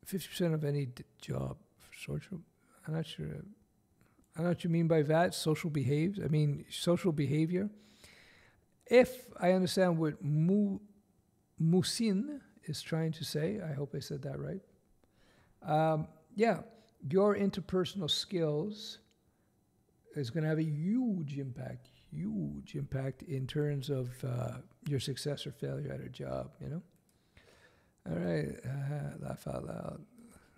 fifty percent of any job social. I'm not sure. I don't know what you mean by that. Social behaves. I mean social behavior. If I understand what Mu, Musin is trying to say, I hope I said that right. Um, yeah, your interpersonal skills is going to have a huge impact, huge impact in terms of uh, your success or failure at a job. You know. All right, uh, laugh out loud.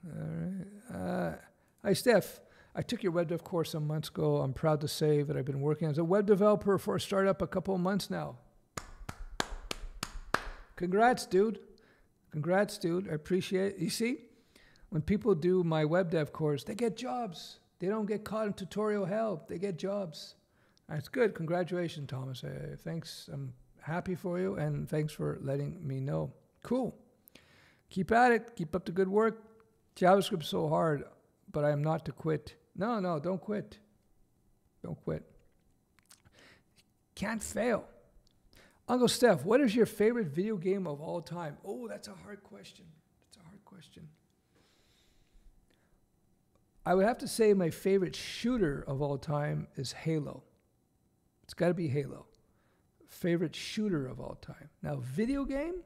All right. Uh, hi, Steph. I took your web dev course some months ago. I'm proud to say that I've been working as a web developer for a startup a couple of months now. Congrats, dude. Congrats, dude. I appreciate it. You see, when people do my web dev course, they get jobs. They don't get caught in tutorial hell. They get jobs. That's good. Congratulations, Thomas. Uh, thanks. I'm happy for you, and thanks for letting me know. Cool keep at it, keep up the good work. JavaScript's so hard, but I am not to quit. No, no, don't quit. Don't quit. Can't fail. Uncle Steph, what is your favorite video game of all time? Oh, that's a hard question. That's a hard question. I would have to say my favorite shooter of all time is Halo. It's got to be Halo. Favorite shooter of all time. Now, video game?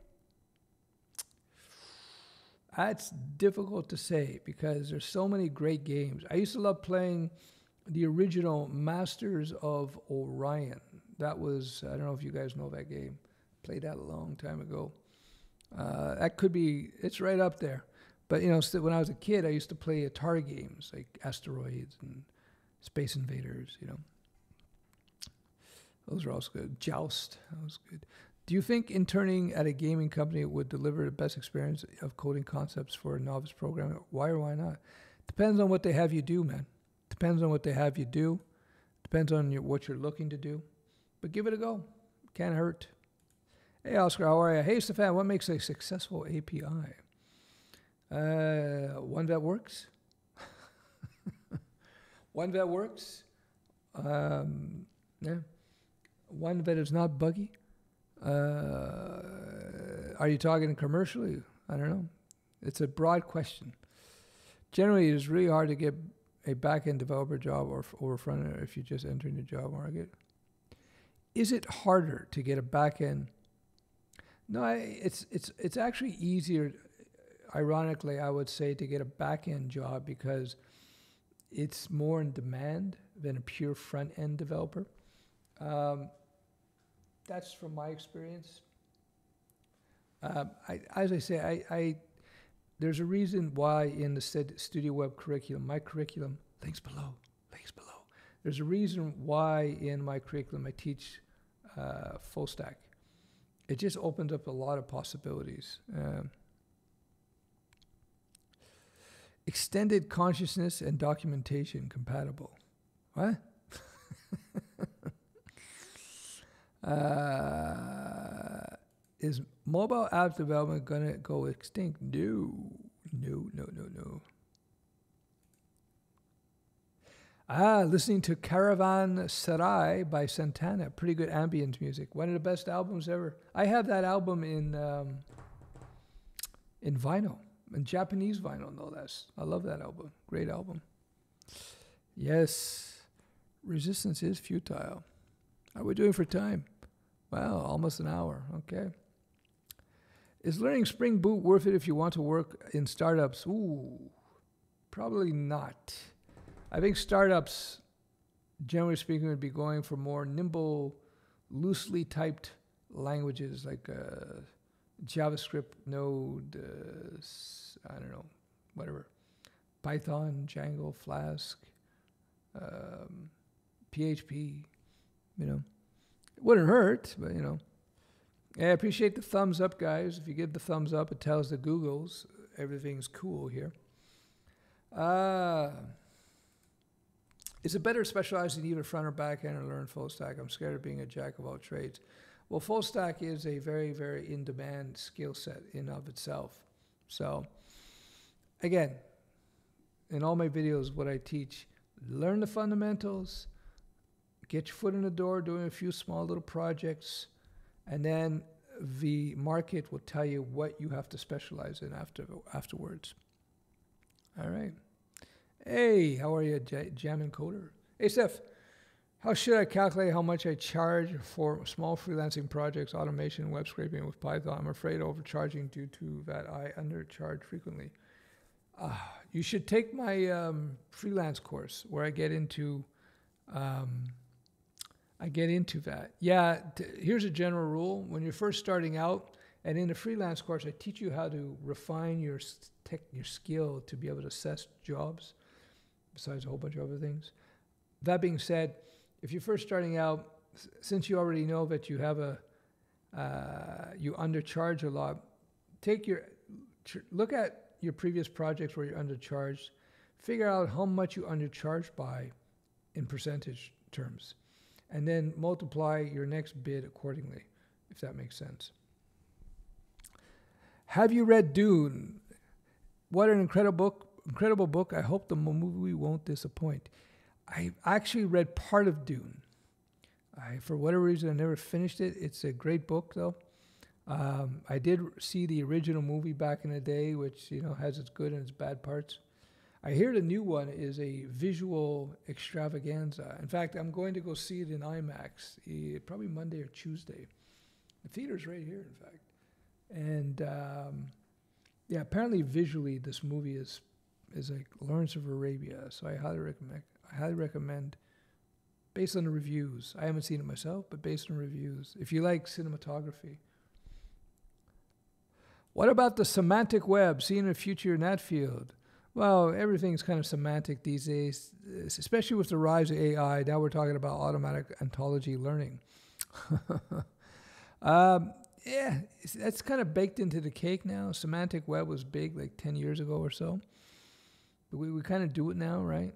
That's difficult to say because there's so many great games. I used to love playing the original Masters of Orion. That was, I don't know if you guys know that game. Played that a long time ago. Uh, that could be, it's right up there. But, you know, when I was a kid, I used to play Atari games like Asteroids and Space Invaders, you know. Those are also good. Joust, that was good. Do you think interning at a gaming company would deliver the best experience of coding concepts for a novice programmer? Why or why not? Depends on what they have you do, man. Depends on what they have you do. Depends on your, what you're looking to do. But give it a go. Can't hurt. Hey, Oscar, how are you? Hey, Stefan, what makes a successful API? Uh, one that works. one that works. Um, yeah. One that is not buggy. Uh, are you talking commercially? I don't know. It's a broad question. Generally, it is really hard to get a back-end developer job or or front end if you're just entering the job market. Is it harder to get a back-end? No, I, it's it's it's actually easier. Ironically, I would say to get a back-end job because it's more in demand than a pure front-end developer. Um, that's from my experience. Um, I, as I say, I, I, there's a reason why in the StudioWeb curriculum, my curriculum, links below, links below. There's a reason why in my curriculum I teach uh, full stack. It just opens up a lot of possibilities. Um, extended consciousness and documentation compatible. What? uh, is mobile app development going to go extinct? No, no, no, no, no. Ah, listening to Caravanserai by Santana. Pretty good ambient music. One of the best albums ever. I have that album in um, in vinyl, in Japanese vinyl, no less. I love that album. Great album. Yes, resistance is futile. How are we doing for time? Well, almost an hour. Okay. Is learning Spring Boot worth it if you want to work in startups? Ooh, probably not. I think startups, generally speaking, would be going for more nimble, loosely typed languages like uh, JavaScript, Node, uh, I don't know, whatever, Python, Django, Flask, um, PHP, you know. It wouldn't hurt, but you know. I appreciate the thumbs up, guys. If you give the thumbs up, it tells the Googles everything's cool here. Uh, is it better specializing either front or back end or learn full stack? I'm scared of being a jack of all trades. Well, full stack is a very, very in demand skill set in of itself. So, again, in all my videos, what I teach, learn the fundamentals, get your foot in the door doing a few small little projects and then the market will tell you what you have to specialize in after afterwards. All right. Hey, how are you, Jam Coder? Hey, Steph, how should I calculate how much I charge for small freelancing projects, automation, web scraping with Python? I'm afraid of overcharging due to that I undercharge frequently. Uh, you should take my um, freelance course where I get into um, I get into that. Yeah, t- here's a general rule. When you're first starting out, and in the freelance course, I teach you how to refine your tech, your skill to be able to assess jobs, besides a whole bunch of other things. That being said, if you're first starting out, since you already know that you have a uh, you undercharge a lot, take your tr- look at your previous projects where you're undercharged, figure out how much you undercharged by in percentage terms and then multiply your next bid accordingly, if that makes sense. Have you read Dune? What an incredible book! Incredible book. I hope the movie won't disappoint. I actually read part of Dune. I, for whatever reason, I never finished it. It's a great book, though. Um, I did see the original movie back in the day, which you know has its good and its bad parts. I hear the new one is a visual extravaganza. In fact, I'm going to go see it in IMAX eh, probably Monday or Tuesday. The theater's right here, in fact. And um, yeah, apparently visually this movie is is like Lawrence of Arabia. So I highly recommend. I highly recommend, based on the reviews. I haven't seen it myself, but based on reviews. If you like cinematography. What about the semantic web? Seeing a future in that field? Well, everything's kind of semantic these days, especially with the rise of AI. Now we're talking about automatic ontology learning. um, yeah, that's kind of baked into the cake now. Semantic web was big like 10 years ago or so. we, we kind of do it now, right?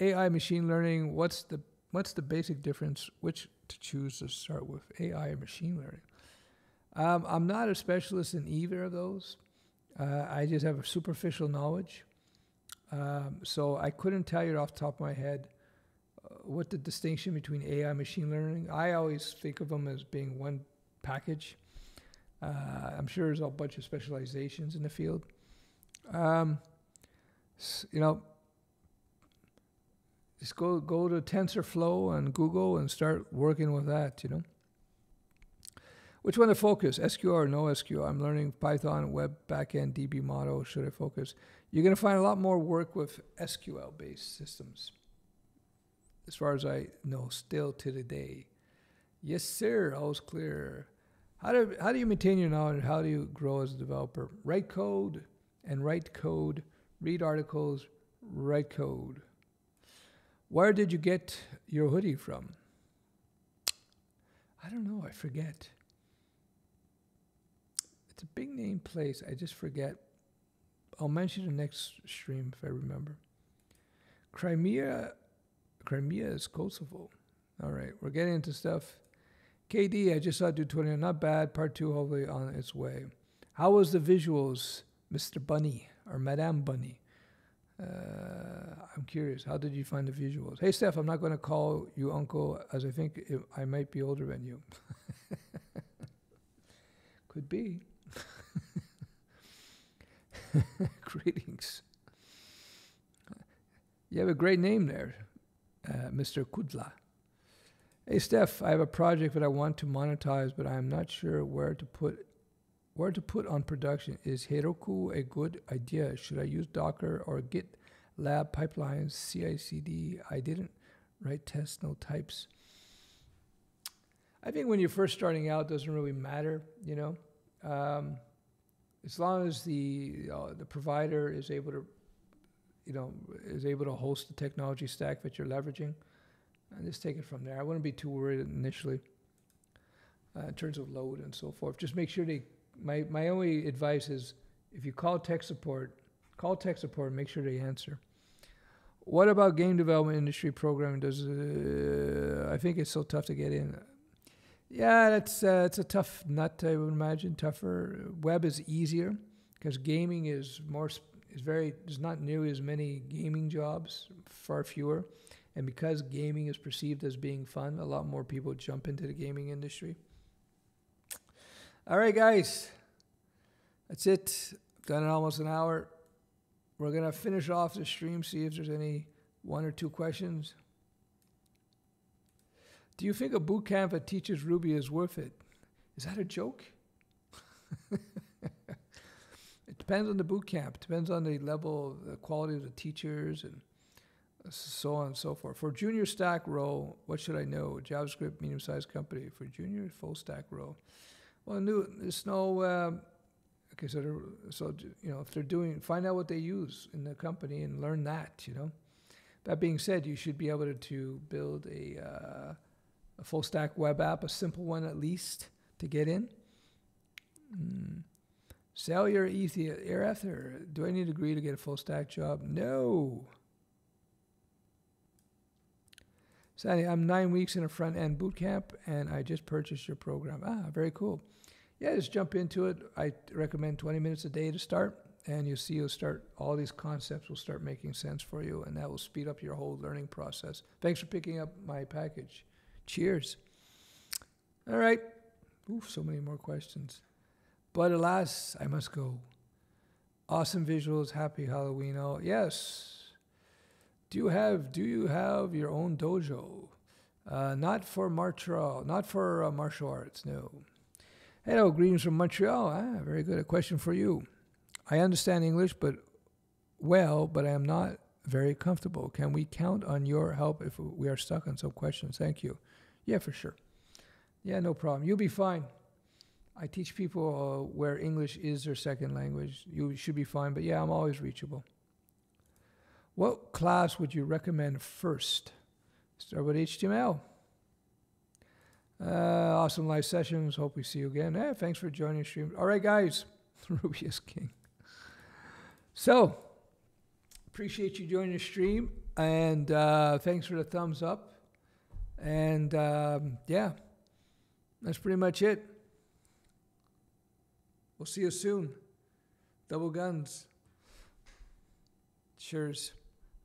AI machine learning, what's the what's the basic difference? Which to choose to start with, AI or machine learning? Um, I'm not a specialist in either of those. Uh, I just have a superficial knowledge. Um, so I couldn't tell you off the top of my head uh, what the distinction between AI and machine learning. I always think of them as being one package. Uh, I'm sure there's a bunch of specializations in the field. Um, you know, just go go to TensorFlow and Google and start working with that. You know. Which one to focus, SQL or NoSQL? I'm learning Python, web backend, DB model. Should I focus? You're going to find a lot more work with SQL based systems, as far as I know, still to the day. Yes, sir, all's clear. How do, how do you maintain your knowledge? How do you grow as a developer? Write code and write code, read articles, write code. Where did you get your hoodie from? I don't know, I forget. It's a big name place. I just forget. I'll mention the next stream if I remember. Crimea, Crimea is Kosovo. All right, we're getting into stuff. KD, I just saw do 20. Not bad. Part two, hopefully on its way. How was the visuals, Mr. Bunny or Madame Bunny? Uh, I'm curious. How did you find the visuals? Hey, Steph, I'm not going to call you uncle as I think I might be older than you. Could be. Greetings. You have a great name there, uh, Mr. Kudla. Hey, Steph, I have a project that I want to monetize, but I'm not sure where to put where to put on production. Is Heroku a good idea? Should I use Docker or Git lab pipelines, CI/CD? I didn't write tests, no types. I think when you're first starting out, doesn't really matter, you know. Um, as long as the uh, the provider is able to, you know, is able to host the technology stack that you're leveraging, and just take it from there. I wouldn't be too worried initially uh, in terms of load and so forth. Just make sure they. My my only advice is if you call tech support, call tech support and make sure they answer. What about game development industry programming? Does uh, I think it's so tough to get in. Yeah, that's uh, it's a tough nut. I would imagine tougher. Web is easier because gaming is more is very there's not nearly as many gaming jobs, far fewer, and because gaming is perceived as being fun, a lot more people jump into the gaming industry. All right, guys, that's it. Done in almost an hour. We're gonna finish off the stream. See if there's any one or two questions. Do you think a boot camp that teaches Ruby is worth it? Is that a joke? it depends on the boot camp. Depends on the level, the quality of the teachers, and so on and so forth. For junior stack role, what should I know? JavaScript, medium-sized company. For junior full stack role, well, new, there's no. Um, okay, so so you know if they're doing, find out what they use in the company and learn that. You know. That being said, you should be able to, to build a uh, a full stack web app, a simple one at least to get in. Mm. Sell your ETH, or do I need to agree to get a full stack job? No. Sandy, I'm nine weeks in a front end boot camp and I just purchased your program. Ah, very cool. Yeah, just jump into it. I recommend 20 minutes a day to start, and you'll see you'll start, all these concepts will start making sense for you, and that will speed up your whole learning process. Thanks for picking up my package. Cheers. All right. Oof, so many more questions. But alas, I must go. Awesome visuals. Happy Halloween. Oh, yes. Do you have Do you have your own dojo? Uh, not for martial, not for uh, martial arts. No. Hello, greetings from Montreal. Ah, very good. A question for you. I understand English, but well, but I am not very comfortable. Can we count on your help if we are stuck on some questions? Thank you. Yeah, for sure. Yeah, no problem. You'll be fine. I teach people uh, where English is their second language. You should be fine, but yeah, I'm always reachable. What class would you recommend first? Start with HTML. Uh, awesome live sessions. Hope we see you again. Thanks for joining the stream. All right, guys. Ruby is king. So, appreciate you joining the stream, and uh, thanks for the thumbs up. And um, yeah, that's pretty much it. We'll see you soon. Double guns. Cheers.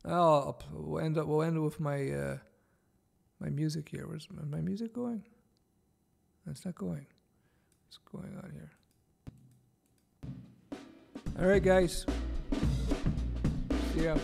Oh, we'll end up. We'll end with my uh, my music here. Where's my, my music going? That's not going. What's going on here? All right, guys. See ya.